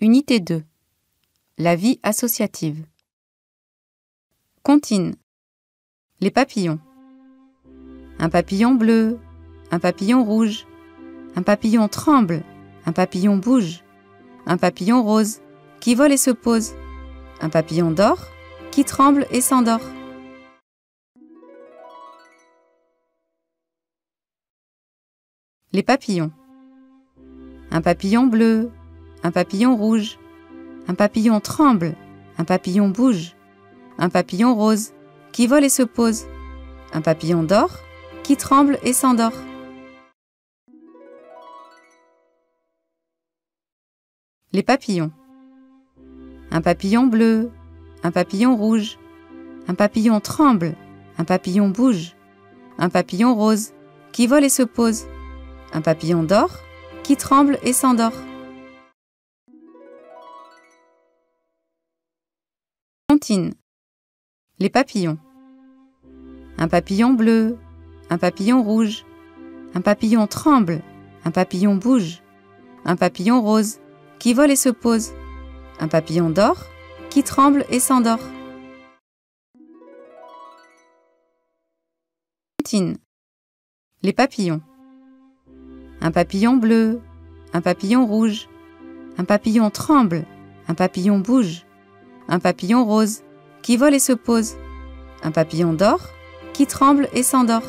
Unité 2. La vie associative. Comptine. Les papillons. Un papillon bleu, un papillon rouge, un papillon tremble, un papillon bouge, un papillon rose qui vole et se pose, un papillon d'or qui tremble et s'endort. Les papillons. Un papillon bleu, un papillon rouge, un papillon tremble, un papillon bouge, un papillon rose qui vole et se pose, un papillon d'or qui tremble et s'endort. Les papillons. Un papillon bleu, un papillon rouge, un papillon tremble, un papillon bouge, un papillon rose qui vole et se pose, un papillon d'or qui tremble et s'endort. Contine. Les papillons. Un papillon bleu, un papillon rouge, un papillon tremble, un papillon bouge, un papillon rose qui vole et se pose, un papillon d'or qui tremble et s'endort. Contine. Les papillons. Un papillon bleu, un papillon rouge, un papillon tremble, un papillon bouge, un papillon rose qui vole et se pose, un papillon d'or qui tremble et s'endort.